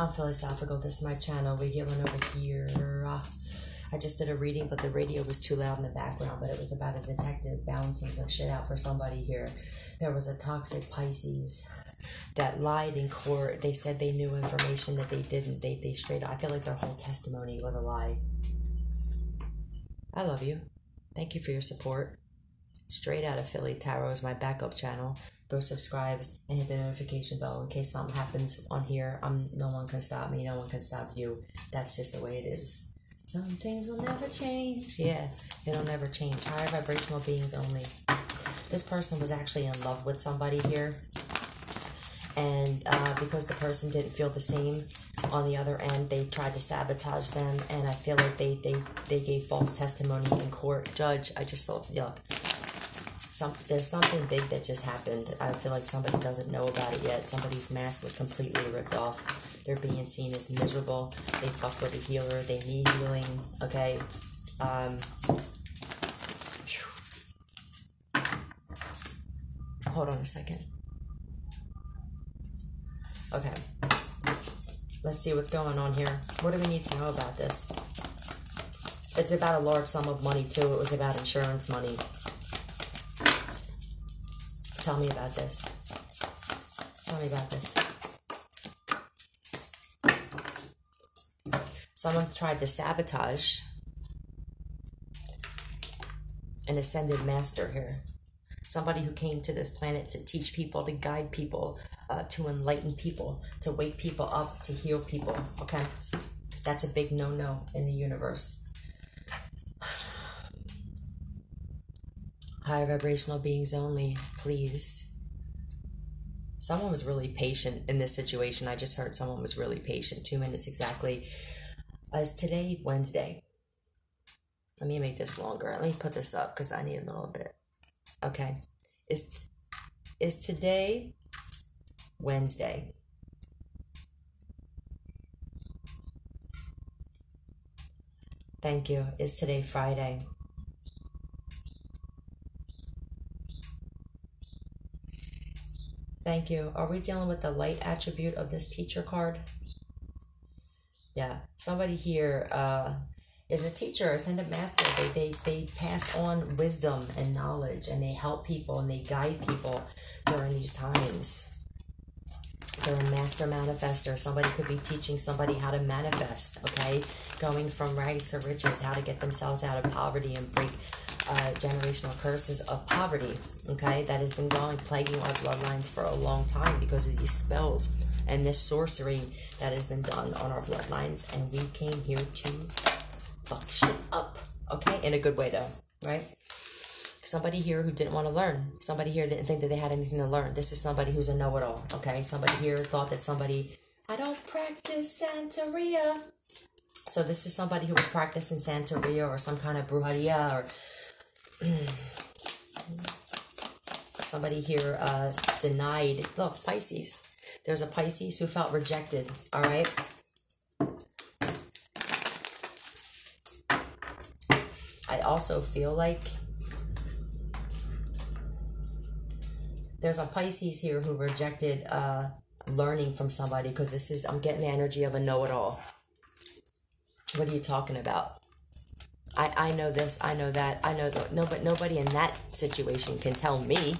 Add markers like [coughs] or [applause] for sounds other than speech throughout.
I'm Phillysophical. This is my channel. We're healing over here. I just did a reading, but the radio was too loud in the background. But it was about a detective balancing some shit out for somebody here. There was a toxic Pisces that lied in court. They said they knew information that they didn't. They they straight. I feel like their whole testimony was a lie. I love you. Thank you for your support. Straight out of Philly Tarot is my backup channel go subscribe and hit the notification bell in case something happens on here. I'm no one can stop me, no one can stop you. That's just the way it is. Some things will never change. Yeah, it'll never change. Higher vibrational beings only. This person was actually in love with somebody here. And uh, because the person didn't feel the same on the other end, they tried to sabotage them. And I feel like they, they, they gave false testimony in court. Judge, I just saw, yeah, some, there's something big that just happened. I feel like somebody doesn't know about it yet. Somebody's mask was completely ripped off. They're being seen as miserable. They fuck with a healer. They need healing. Okay. Um, hold on a second. Okay. Let's see what's going on here. What do we need to know about this? It's about a large sum of money, too. It was about insurance money. Tell me about this. Tell me about this. Someone tried to sabotage an ascended master here. Somebody who came to this planet to teach people, to guide people, uh, to enlighten people, to wake people up, to heal people. Okay? That's a big no no in the universe. Higher vibrational beings only, please. Someone was really patient in this situation. I just heard someone was really patient. Two minutes exactly. As today, Wednesday. Let me make this longer. Let me put this up because I need a little bit. Okay. Is is today Wednesday? Thank you. Is today Friday? Thank you. Are we dealing with the light attribute of this teacher card? Yeah. Somebody here uh, is a teacher, ascended master. They, they, they pass on wisdom and knowledge and they help people and they guide people during these times. They're a master manifester. Somebody could be teaching somebody how to manifest, okay? Going from rags to riches, how to get themselves out of poverty and break uh, generational curses of poverty, okay, that has been going plaguing our bloodlines for a long time because of these spells and this sorcery that has been done on our bloodlines. And we came here to fuck shit up, okay, in a good way, though, right? Somebody here who didn't want to learn. Somebody here didn't think that they had anything to learn. This is somebody who's a know it all, okay? Somebody here thought that somebody, I don't practice Santeria. So this is somebody who was practicing Santeria or some kind of brujeria or Somebody here uh, denied. Look, Pisces. There's a Pisces who felt rejected. All right. I also feel like there's a Pisces here who rejected uh, learning from somebody because this is, I'm getting the energy of a know it all. What are you talking about? I, I know this, I know that, I know that. No, but nobody in that situation can tell me.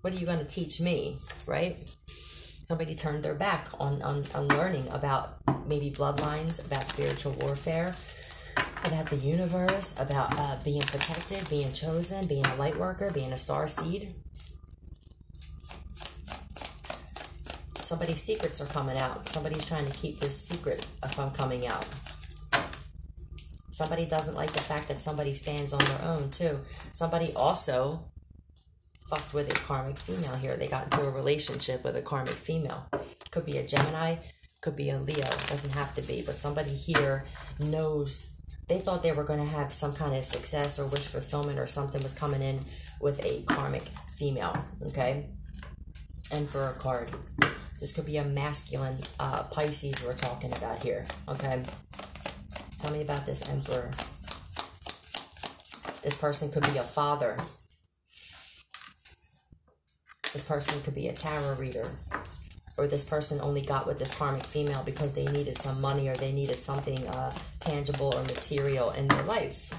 What are you going to teach me, right? Somebody turned their back on, on, on learning about maybe bloodlines, about spiritual warfare, about the universe, about uh, being protected, being chosen, being a light worker, being a star seed. Somebody's secrets are coming out. Somebody's trying to keep this secret from coming out. Somebody doesn't like the fact that somebody stands on their own, too. Somebody also fucked with a karmic female here. They got into a relationship with a karmic female. Could be a Gemini, could be a Leo. Doesn't have to be. But somebody here knows they thought they were going to have some kind of success or wish fulfillment or something was coming in with a karmic female. Okay? And for a card. This could be a masculine uh, Pisces we're talking about here. Okay? Tell me about this emperor. This person could be a father. This person could be a tarot reader. or this person only got with this karmic female because they needed some money or they needed something uh, tangible or material in their life.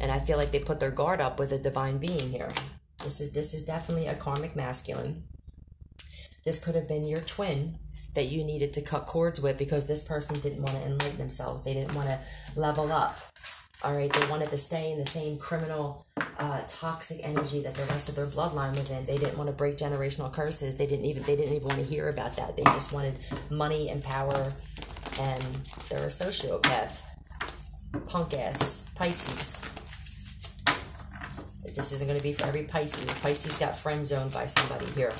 And I feel like they put their guard up with a divine being here. This is this is definitely a karmic masculine. This could have been your twin that you needed to cut cords with because this person didn't want to enlighten themselves. They didn't want to level up. All right, they wanted to stay in the same criminal, uh, toxic energy that the rest of their bloodline was in. They didn't want to break generational curses. They didn't even they didn't even want to hear about that. They just wanted money and power, and they're a sociopath, punk ass Pisces. This isn't going to be for every Pisces. Pisces got friend zoned by somebody here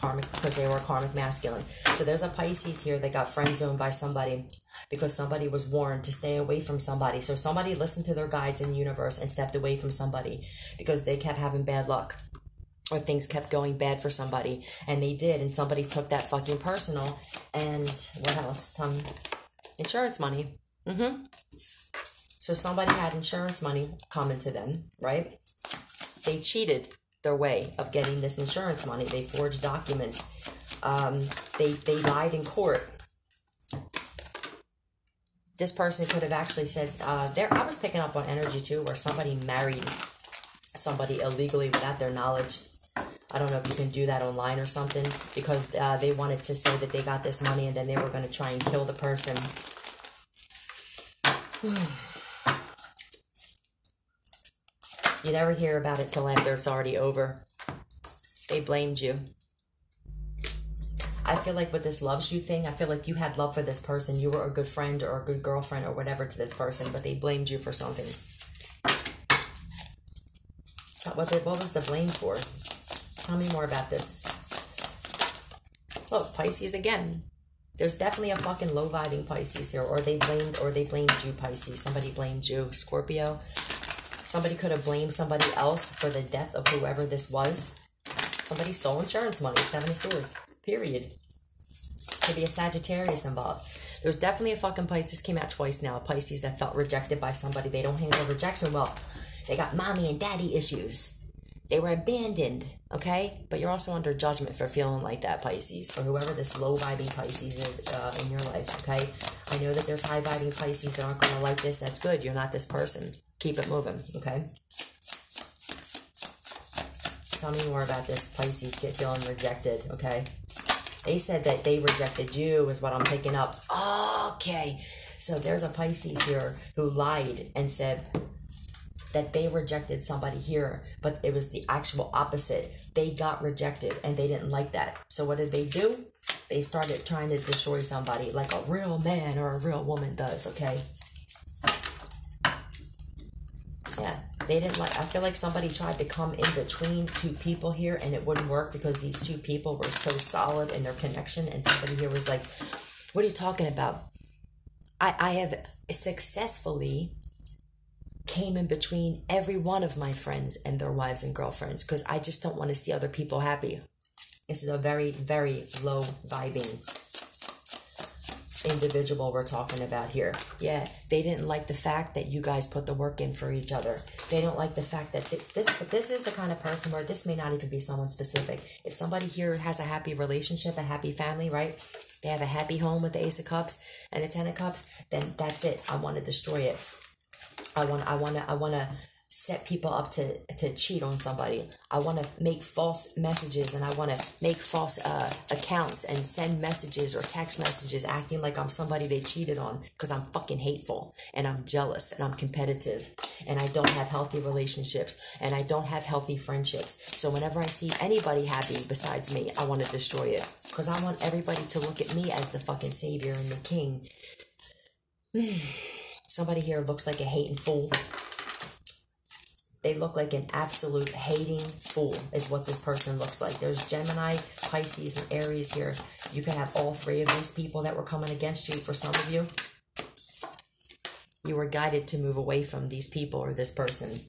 karmic because they were karmic masculine. So there's a Pisces here that got friend zoned by somebody because somebody was warned to stay away from somebody. So somebody listened to their guides in the universe and stepped away from somebody because they kept having bad luck or things kept going bad for somebody and they did and somebody took that fucking personal and what else? Um insurance money. Mm-hmm. So somebody had insurance money coming to them right? They cheated their way of getting this insurance money. They forged documents. Um, they they lied in court. This person could have actually said, uh, "There." I was picking up on energy too, where somebody married somebody illegally without their knowledge. I don't know if you can do that online or something because uh, they wanted to say that they got this money and then they were going to try and kill the person. [sighs] [sighs] You never hear about it till after it's already over. They blamed you. I feel like with this loves you thing, I feel like you had love for this person. You were a good friend or a good girlfriend or whatever to this person, but they blamed you for something. What was it? What was the blame for? Tell me more about this. Look, Pisces again. There's definitely a fucking low vibing Pisces here, or they blamed, or they blamed you, Pisces. Somebody blamed you, Scorpio. Somebody could have blamed somebody else for the death of whoever this was. Somebody stole insurance money, Seven of Swords, period. Could be a Sagittarius involved. There's definitely a fucking Pisces came out twice now. Pisces that felt rejected by somebody. They don't handle rejection well. They got mommy and daddy issues. They were abandoned, okay? But you're also under judgment for feeling like that, Pisces, or whoever this low vibing Pisces is uh, in your life, okay? I know that there's high vibing Pisces that aren't gonna like this. That's good. You're not this person keep it moving, okay? Tell me more about this Pisces get feeling rejected, okay? They said that they rejected you, is what I'm picking up. Okay, so there's a Pisces here who lied and said that they rejected somebody here, but it was the actual opposite. They got rejected and they didn't like that. So what did they do? They started trying to destroy somebody like a real man or a real woman does, okay? Yeah, they didn't like. I feel like somebody tried to come in between two people here, and it wouldn't work because these two people were so solid in their connection. And somebody here was like, "What are you talking about?" I I have successfully came in between every one of my friends and their wives and girlfriends because I just don't want to see other people happy. This is a very very low vibing individual we're talking about here. Yeah, they didn't like the fact that you guys put the work in for each other. They don't like the fact that th- this this is the kind of person where this may not even be someone specific. If somebody here has a happy relationship, a happy family, right? They have a happy home with the Ace of Cups and the Ten of Cups, then that's it. I want to destroy it. I want I want to I want to set people up to to cheat on somebody. I want to make false messages and I want to make false uh, accounts and send messages or text messages acting like I'm somebody they cheated on because I'm fucking hateful and I'm jealous and I'm competitive and I don't have healthy relationships and I don't have healthy friendships. So whenever I see anybody happy besides me, I want to destroy it because I want everybody to look at me as the fucking savior and the king. [sighs] Somebody here looks like a hating fool they look like an absolute hating fool is what this person looks like. There's gemini pisces and aries here. You can have all three of these people that were coming against you. For some of you you were guided to move away from these people or this person.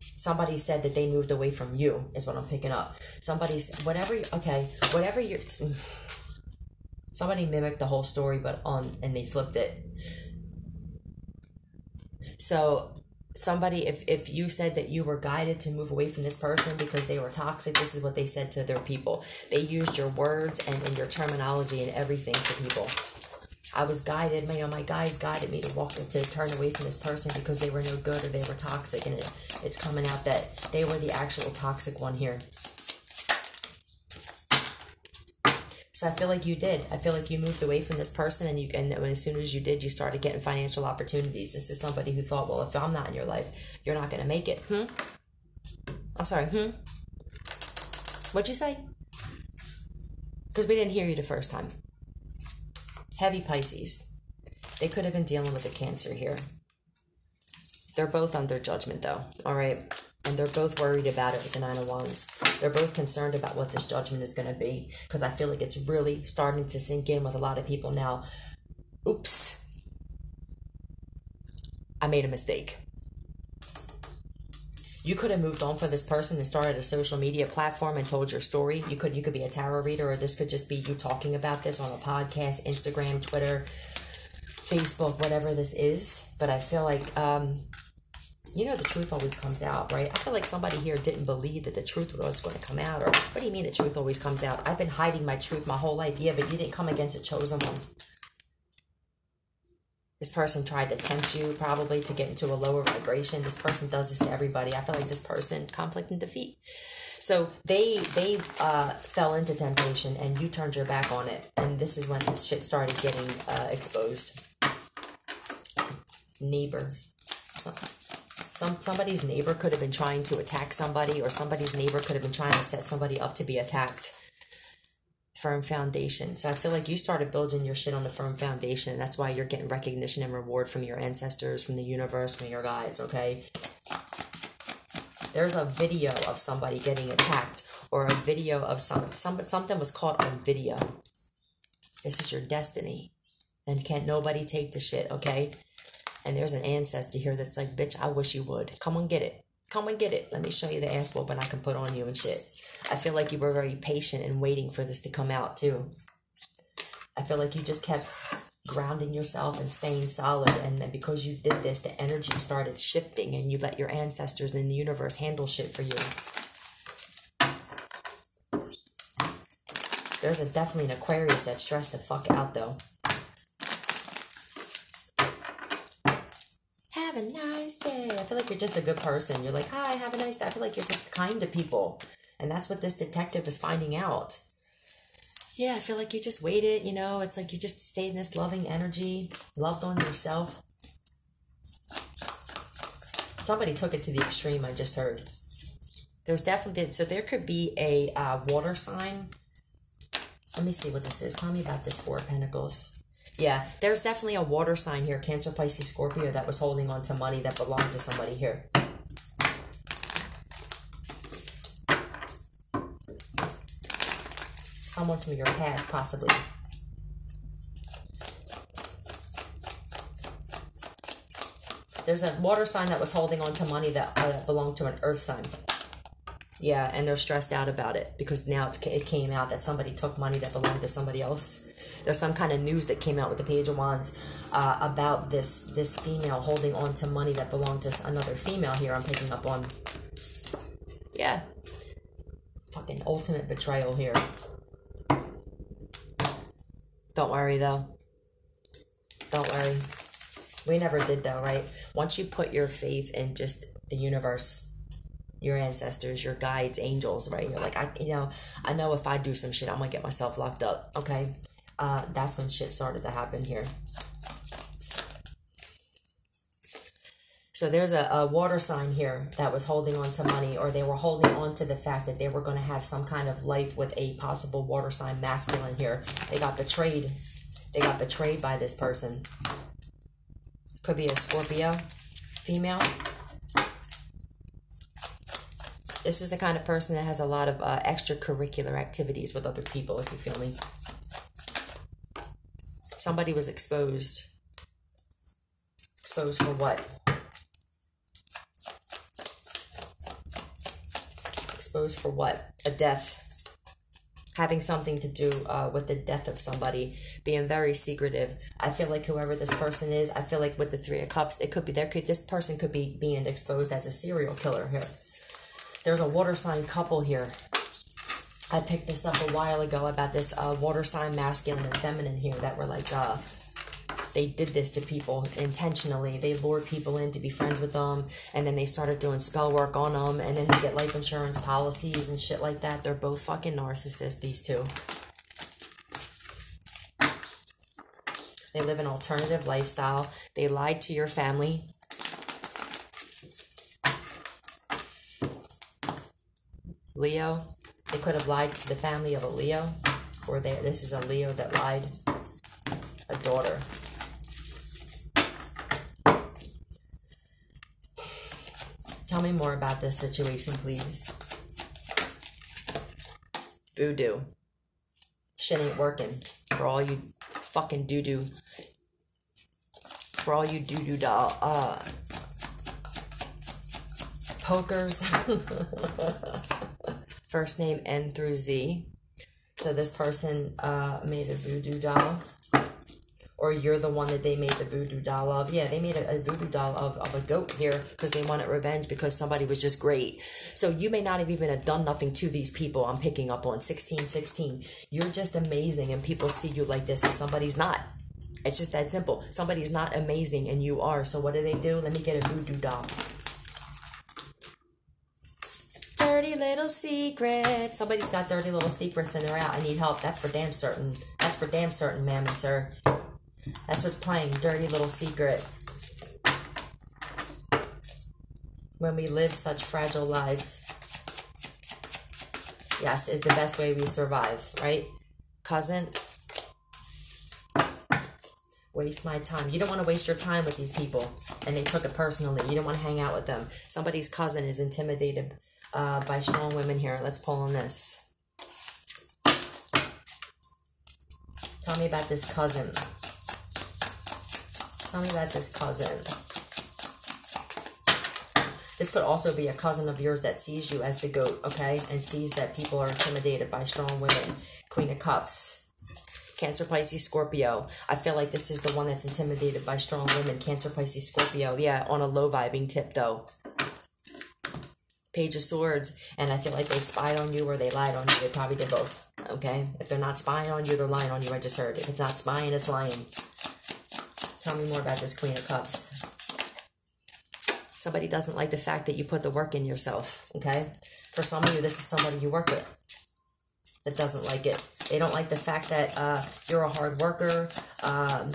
Somebody said that they moved away from you is what i'm picking up. Somebody's whatever okay whatever you're [sighs] somebody mimicked the whole story but on and they flipped it so somebody if if you said that you were guided to move away from this person because they were toxic this is what they said to their people. They used your words and, and your terminology and everything to people. I was guided you know my guides guided me to walk to turn away from this person because they were no good or they were toxic. And it, it's coming out that they were the actual toxic one here So I feel like you did. I feel like you moved away from this person, and you and as soon as you did, you started getting financial opportunities. This is somebody who thought, well, if I'm not in your life, you're not to make it. Hmm. I'm sorry. Hmm. What'd you say? Because we didn't hear you the first time. Heavy Pisces. They could have been dealing with a cancer here. They're both under judgment, though. All right and they're both worried about it with the nine of wands they're both concerned about what this judgment is going to be because i feel like it's really starting to sink in with a lot of people now. Oops. I made a mistake. You could have moved on for this person and started a social media platform and told your story. You could you could be a tarot reader or this could just be you talking about this on a podcast instagram twitter facebook whatever this is. But i feel like um you know the truth always comes out, right? I feel like somebody here didn't believe that the truth was going to come out. Or what do you mean the truth always comes out? I've been hiding my truth my whole life. Yeah, but you didn't come against a chosen one. This person tried to tempt you probably to get into a lower vibration. This person does this to everybody. I feel like this person conflict and defeat. So they they uh, fell into temptation and you turned your back on it. And this is when this shit started getting uh, exposed. Neighbors. Something some somebody's neighbor could have been trying to attack somebody or somebody's neighbor could have been trying to set somebody up to be attacked. Firm foundation. So i feel like you started building your shit on a firm foundation that's why you're getting recognition and reward from your ancestors from the universe from your guides okay? There's a video of somebody getting attacked or a video of some, some something was caught on video. This is your destiny. And can't nobody take the shit okay and there's an ancestor here that's like, bitch, I wish you would. Come and get it. Come and get it. Let me show you the ass whooping I can put on you and shit. I feel like you were very patient and waiting for this to come out too. I feel like you just kept grounding yourself and staying solid. And then because you did this, the energy started shifting and you let your ancestors in the universe handle shit for you. There's a definitely an Aquarius that stressed the fuck out though. have a nice day. I feel like you're just a good person. You're like, hi, have a nice day. I feel like you're just kind to people. And that's what this detective is finding out. Yeah, I feel like you just waited, you know, it's like you just stayed in this loving energy, loved on yourself. Somebody took it to the extreme, I just heard. There's definitely, so there could be a uh, water sign. Let me see what this is. Tell me about this Four Pentacles. Yeah, there's definitely a water sign here, Cancer, Pisces, Scorpio, that was holding on to money that belonged to somebody here. Someone from your past, possibly. There's a water sign that was holding on to money that uh, belonged to an earth sign. Yeah, and they're stressed out about it because now it came out that somebody took money that belonged to somebody else there's some kind of news that came out with the Page of Wands uh, about this this female holding on to money that belonged to another female. Here, I'm picking up on. Yeah, fucking ultimate betrayal here. Don't worry though. Don't worry. We never did though, right? Once you put your faith in just the universe, your ancestors, your guides, angels, right? You're like, I, you know, I know if I do some shit, I'm gonna get myself locked up. Okay, uh, that's when shit started to happen here. So there's a, a water sign here that was holding on to money, or they were holding on to the fact that they were going to have some kind of life with a possible water sign masculine here. They got betrayed. They got betrayed by this person. Could be a Scorpio female. This is the kind of person that has a lot of uh, extracurricular activities with other people, if you feel me somebody was exposed. Exposed for what? Exposed for what? A death. having something to do uh, with the death of somebody, being very secretive. I feel like whoever this person is, I feel like with the Three of Cups, it could be there. Could this person could be being exposed as a serial killer here. There's a water sign couple here. I picked this up a while ago about this uh, water sign masculine and feminine here that were like uh, they did this to people intentionally. They lured people in to be friends with them, and then they started doing spell work on them, and then they get life insurance policies and shit like that. They're both fucking narcissists, these two. They live an alternative lifestyle. They lied to your family. Leo, they could have lied to the family of a Leo, or they, this is a Leo that lied. A daughter. Tell me more about this situation, please. Voodoo. Shit ain't working for all you fucking doo doo. For all you doo doo doll. Uh. Pokers. [laughs] First name N through Z. So this person uh, made a voodoo doll or you're the one that they made the voodoo doll of. Yeah, they made a, a voodoo doll of, of a goat here because they wanted revenge because somebody was just great. So you may not have even have done nothing to these people I'm picking up on 1616. You're just amazing and people see you like this and somebody's not. It's just that simple. Somebody's not amazing and you are. So what do they do? Let me get a voodoo doll. Dirty little secret. Somebody's got dirty little secrets and they're out. I need help. That's for damn certain. That's for damn certain, ma'am and sir. That's what's playing. Dirty little secret. When we live such fragile lives. Yes, is the best way we survive, right? Cousin. Waste my time. You don't want to waste your time with these people. And they took it personally. You don't want to hang out with them. Somebody's cousin is intimidated uh, by strong women here. Let's pull on this. Tell me about this cousin. Tell me about this cousin. This could also be a cousin of yours that sees you as the goat, okay? And sees that people are intimidated by strong women. Queen of Cups. Cancer, Pisces, Scorpio. I feel like this is the one that's intimidated by strong women. Cancer, Pisces, Scorpio. Yeah, on a low vibing tip, though. Page of Swords. And I feel like they spied on you or they lied on you. They probably did both, okay? If they're not spying on you, they're lying on you. I just heard. If it's not spying, it's lying. Tell me more about this Queen of Cups. Somebody doesn't like the fact that you put the work in yourself, okay? For some of you, this is somebody you work with that doesn't like it. They don't like the fact that uh, you're a hard worker, um,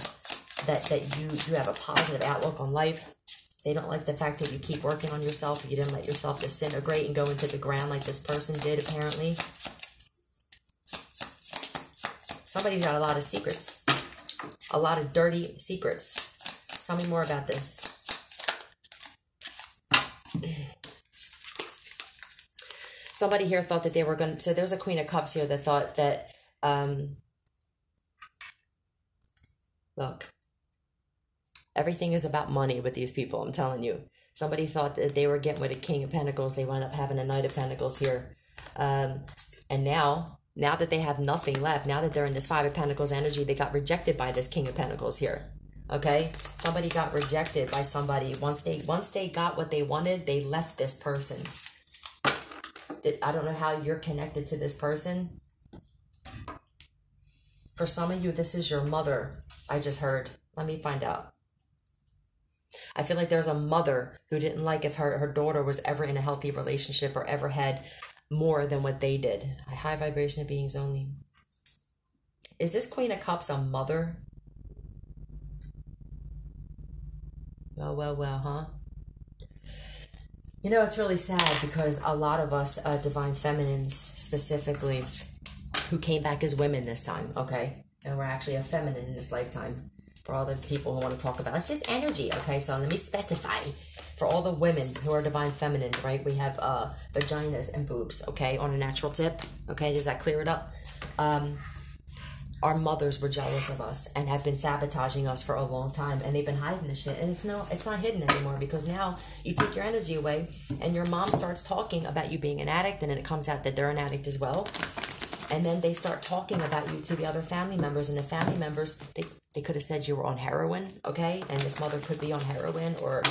that, that you, you have a positive outlook on life. They don't like the fact that you keep working on yourself. You didn't let yourself disintegrate and go into the ground like this person did, apparently. Somebody's got a lot of secrets. A lot of dirty secrets. Tell me more about this. [clears throat] somebody here thought that they were going to so there's a queen of cups here that thought that um look everything is about money with these people i'm telling you somebody thought that they were getting with a king of pentacles they wound up having a knight of pentacles here um and now now that they have nothing left now that they're in this five of pentacles energy they got rejected by this king of pentacles here okay somebody got rejected by somebody once they once they got what they wanted they left this person I don't know how you're connected to this person. For some of you, this is your mother. I just heard. Let me find out. I feel like there's a mother who didn't like if her, her daughter was ever in a healthy relationship or ever had more than what they did. High vibration of beings only. Is this Queen of Cups a mother? Well, well, well, huh? You know, it's really sad because a lot of us, uh, divine feminines specifically, who came back as women this time, okay? And we're actually a feminine in this lifetime. For all the people who want to talk about it's just energy, okay? So let me specify. For all the women who are divine feminine, right? We have uh, vaginas and boobs, okay? On a natural tip, okay? Does that clear it up? Um, our mothers were jealous of us and have been sabotaging us for a long time and they've been hiding this shit and it's no it's not hidden anymore because now you take your energy away and your mom starts talking about you being an addict and then it comes out that they're an addict as well and then they start talking about you to the other family members and the family members they, they could have said you were on heroin okay? And this mother could be on heroin or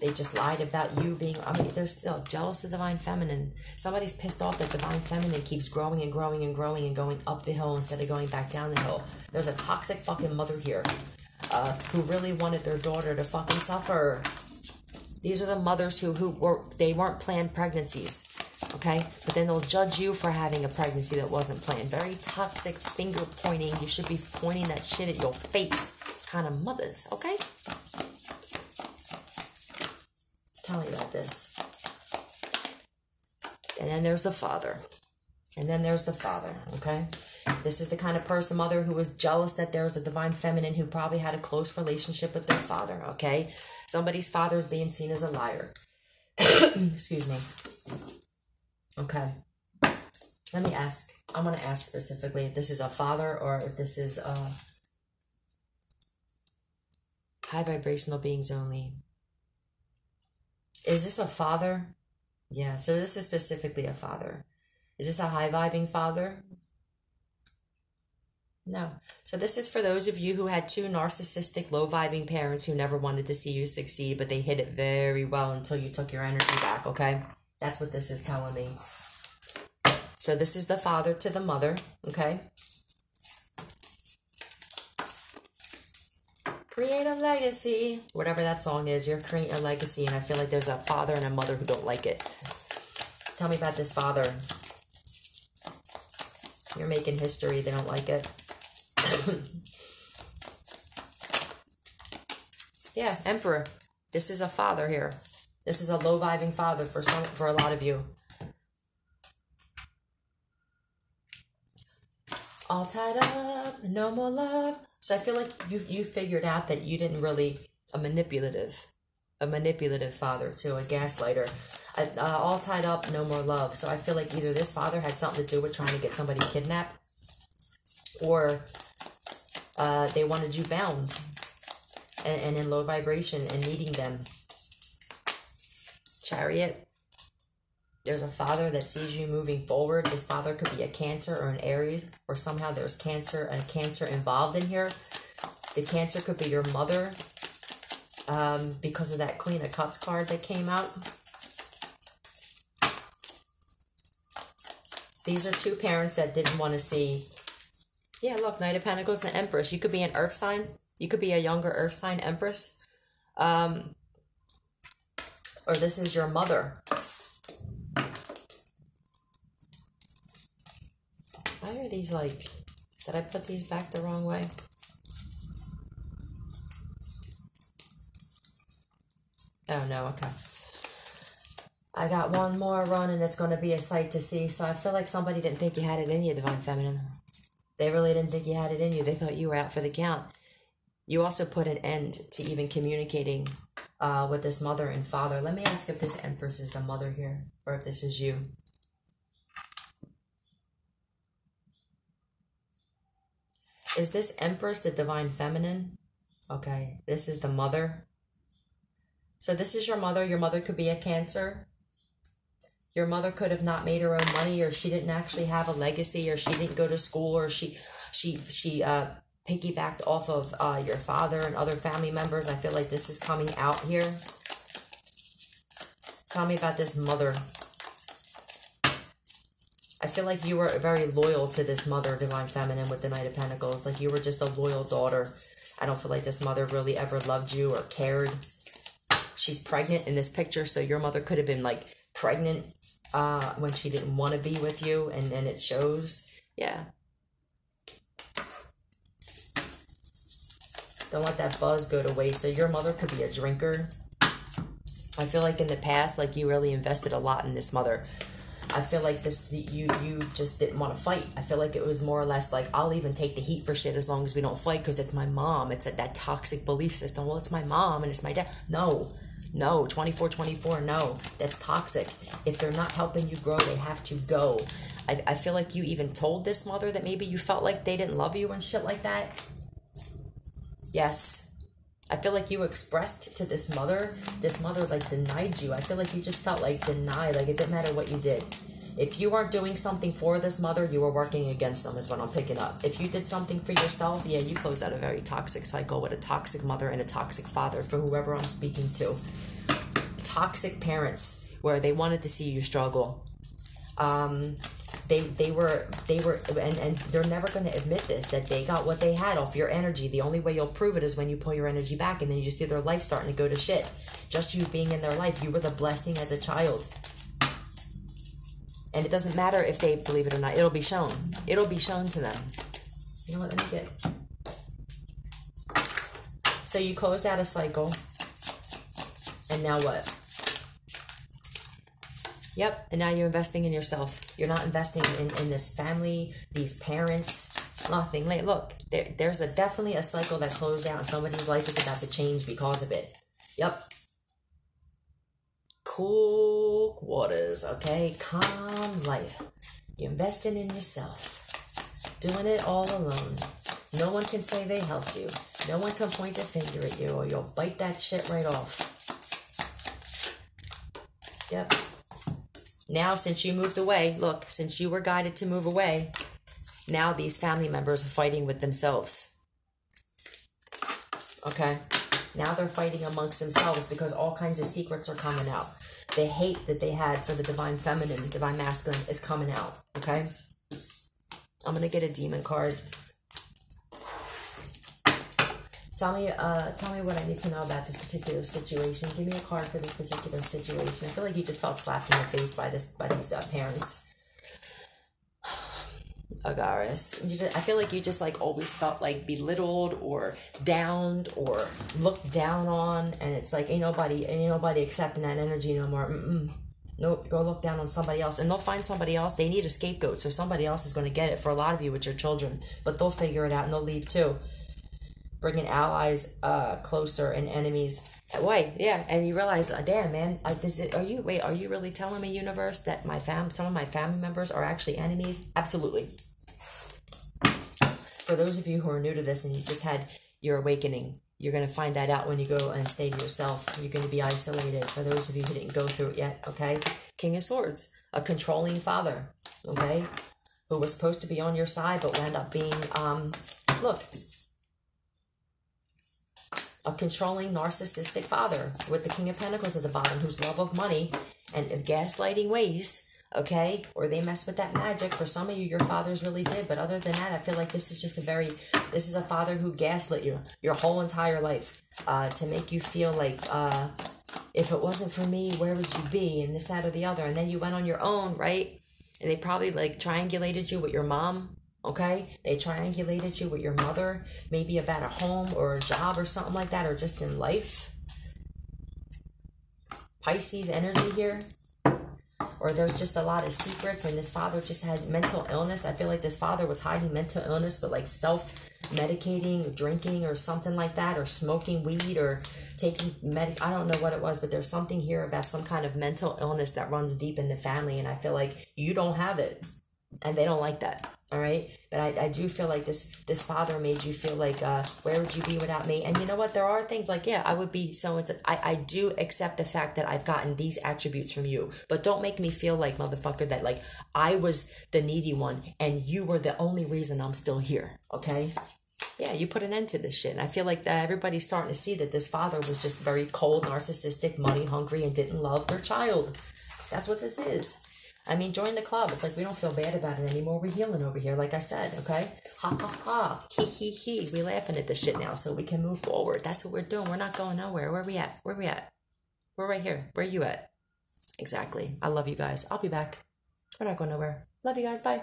they just lied about you being i mean they're still jealous of divine feminine. Somebody's pissed off that divine feminine keeps growing and growing and growing and going up the hill instead of going back down the hill. There's a toxic fucking mother here uh, who really wanted their daughter to fucking suffer. These are the mothers who who were they weren't planned pregnancies okay? But then they'll judge you for having a pregnancy that wasn't planned. Very toxic, finger pointing. You should be pointing that shit at your face kind of mothers, okay? Tell me about this. And then there's the father. And then there's the father, okay? This is the kind of person, mother, who was jealous that there was a divine feminine who probably had a close relationship with their father, okay? Somebody's father is being seen as a liar. [coughs] Excuse me. Okay. Let me ask. I want to ask specifically if this is a father or if this is a high vibrational beings only. Is this a father? Yeah, so this is specifically a father. Is this a high vibing father? No. So this is for those of you who had two narcissistic, low vibing parents who never wanted to see you succeed, but they hid it very well until you took your energy back, okay? That's what this is telling me. So this is the father to the mother, okay? Create a legacy. Whatever that song is, you're creating a legacy, and I feel like there's a father and a mother who don't like it. Tell me about this father. You're making history, they don't like it. [coughs] yeah, Emperor. This is a father here. This is a low vibing father for some for a lot of you. All tied up, no more love. So I feel like you you figured out that you didn't really a manipulative, a manipulative father to a gaslighter. Uh, all tied up, no more love. So I feel like either this father had something to do with trying to get somebody kidnapped, or uh, they wanted you bound and, and in low vibration and needing them chariot. There's a father that sees you moving forward. This father could be a Cancer or an Aries, or somehow there's Cancer and Cancer involved in here. The Cancer could be your mother um, because of that Queen of Cups card that came out. These are two parents that didn't want to see. Yeah, look, Knight of Pentacles and Empress. You could be an Earth sign. You could be a younger Earth sign Empress. Um, or this is your mother. Why are these like, did I put these back the wrong way? Oh no, okay. I got one more run and it's going to be a sight to see. So I feel like somebody didn't think you had it in you, Divine Feminine. They really didn't think you had it in you. They thought you were out for the count. You also put an end to even communicating uh, with this mother and father. Let me ask if this Empress is the mother here, or if this is you. Is this Empress the Divine Feminine? Okay, this is the mother. So this is your mother. Your mother could be a Cancer. Your mother could have not made her own money, or she didn't actually have a legacy, or she didn't go to school, or she she she uh piggybacked off of uh, your father and other family members. I feel like this is coming out here. Tell me about this mother. I feel like you were very loyal to this mother, Divine Feminine, with the Knight of Pentacles. Like you were just a loyal daughter. I don't feel like this mother really ever loved you or cared. She's pregnant in this picture, so your mother could have been like pregnant uh, when she didn't want to be with you, and, and it shows. Yeah, Don't let that buzz go to waste. So your mother could be a drinker. I feel like in the past, like you really invested a lot in this mother. I feel like this you you just didn't want to fight. I feel like it was more or less like I'll even take the heat for shit as long as we don't fight because it's my mom. It's a, that toxic belief system. Well, it's my mom and it's my dad. No, no, 24 24, no. That's toxic. If they're not helping you grow, they have to go. I, I feel like you even told this mother that maybe you felt like they didn't love you and shit like that. Yes. I feel like you expressed to this mother, this mother like denied you. I feel like you just felt like denied, like it didn't matter what you did. If you aren't doing something for this mother, you are working against them, is what I'm picking up. If you did something for yourself, yeah, you closed out a very toxic cycle with a toxic mother and a toxic father for whoever I'm speaking to. Toxic parents where they wanted to see you struggle. Um, they they were they were and, and they're never going to admit this that they got what they had off your energy. The only way you'll prove it is when you pull your energy back and then you just see their life starting to go to shit. Just you being in their life. You were the blessing as a child. And it doesn't matter if they believe it or not. It'll be shown. It'll be shown to them. You know what? Let me get so you closed out a cycle. And now what Yep, and now you're investing in yourself. You're not investing in, in this family, these parents, nothing. Like, look, there, there's a definitely a cycle that closed out, somebody's life is about to change because of it. Yep. Cool waters, okay? Calm life. You're investing in yourself. Doing it all alone. No one can say they helped you. No one can point a finger at you, or you'll bite that shit right off. Yep. Now, since you moved away, look, since you were guided to move away, now these family members are fighting with themselves. Okay? Now they're fighting amongst themselves because all kinds of secrets are coming out. The hate that they had for the divine feminine, divine masculine is coming out. Okay? I'm going to get a demon card. Tell me, uh, tell me what I need to know about this particular situation. Give me a card for this particular situation. I feel like you just felt slapped in the face by this, by these uh, parents. [sighs] Aquarius, you just, I feel like you just like always felt like belittled or downed or looked down on, and it's like ain't nobody, ain't nobody accepting that energy no more. Mm-mm. Nope, go look down on somebody else, and they'll find somebody else. They need a scapegoat, so somebody else is going to get it. For a lot of you, with your children, but they'll figure it out and they'll leave too bringing allies uh closer and enemies. Away yeah and you realize uh, damn man uh, is it, are you wait are you really telling me universe that my fam some of my family members are actually enemies? Absolutely. For those of you who are new to this and you just had your awakening you're going to find that out when you go and stay to yourself. You're going to be isolated. For those of you who didn't go through it yet okay? King of swords a controlling father okay? Who was supposed to be on your side but wound up being um look a controlling narcissistic father with the king of pentacles at the bottom whose love of money and gaslighting ways okay? Or they mess with that magic. For some of you your fathers really did. But other than that i feel like this is just a very this is a father who gaslit you your whole entire life uh, to make you feel like uh, if it wasn't for me where would you be? And this that or the other. And then you went on your own right? And they probably like triangulated you with your mom okay? They triangulated you with your mother maybe about a home or a job or something like that or just in life. Pisces energy here. Or there's just a lot of secrets and this father just had mental illness. I feel like this father was hiding mental illness but like self medicating drinking or something like that or smoking weed or taking med i don't know what it was but there's something here about some kind of mental illness that runs deep in the family and i feel like you don't have it and they don't like that all right but I, I do feel like this this father made you feel like uh where would you be without me and you know what there are things like yeah i would be so into i i do accept the fact that i've gotten these attributes from you but don't make me feel like motherfucker that like i was the needy one and you were the only reason i'm still here okay yeah, you put an end to this shit. And I feel like everybody's starting to see that this father was just very cold, narcissistic, money hungry, and didn't love their child. That's what this is. I mean, join the club. It's like we don't feel bad about it anymore. We're healing over here, like I said, okay? Ha ha ha. He he he. We laughing at this shit now so we can move forward. That's what we're doing. We're not going nowhere. Where we at? Where we at? We're right here. Where are you at? Exactly. I love you guys. I'll be back. We're not going nowhere. Love you guys. Bye.